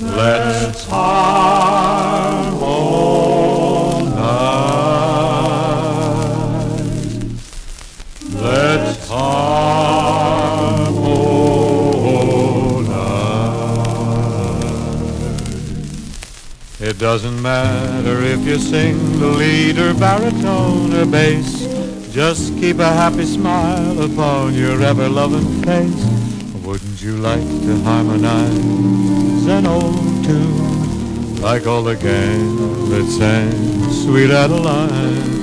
Let's harmonize. Let's harmonize. It doesn't matter if you sing the lead or baritone or bass. Just keep a happy smile upon your ever-loving face. Wouldn't you like to harmonize an old tune like all the gang that sang Sweet Adeline?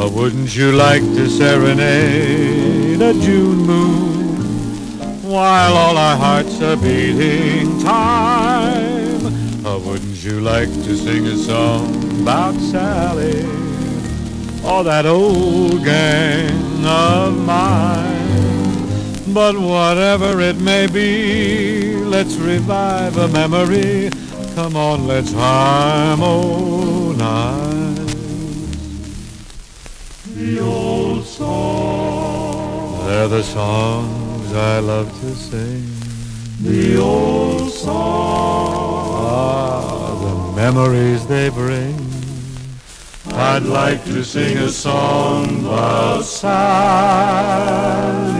Or wouldn't you like to serenade a June moon while all our hearts are beating time? Or wouldn't you like to sing a song about Sally or that old gang of mine? But whatever it may be, let's revive a memory. Come on, let's harmonize. The old songs. They're the songs I love to sing. The old songs. Ah, the memories they bring. I'd like to sing a song about Sally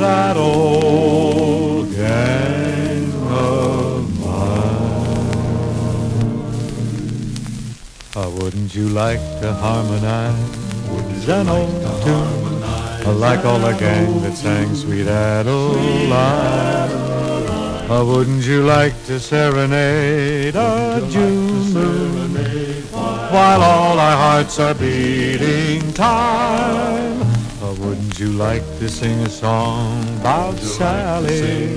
that old gang of mine. Oh, wouldn't you like to harmonize an old tune uh, like all the gang that sang Sweet Adeline? Or wouldn't you like to serenade a June moon while all our hearts are beating time? You like to sing a song about Sally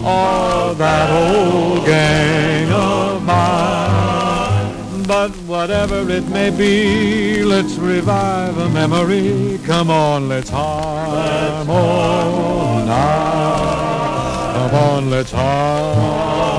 or that old gang of mine? But whatever it may be, let's revive a memory. Come on, let's harmonize. Come on, let's harmonize.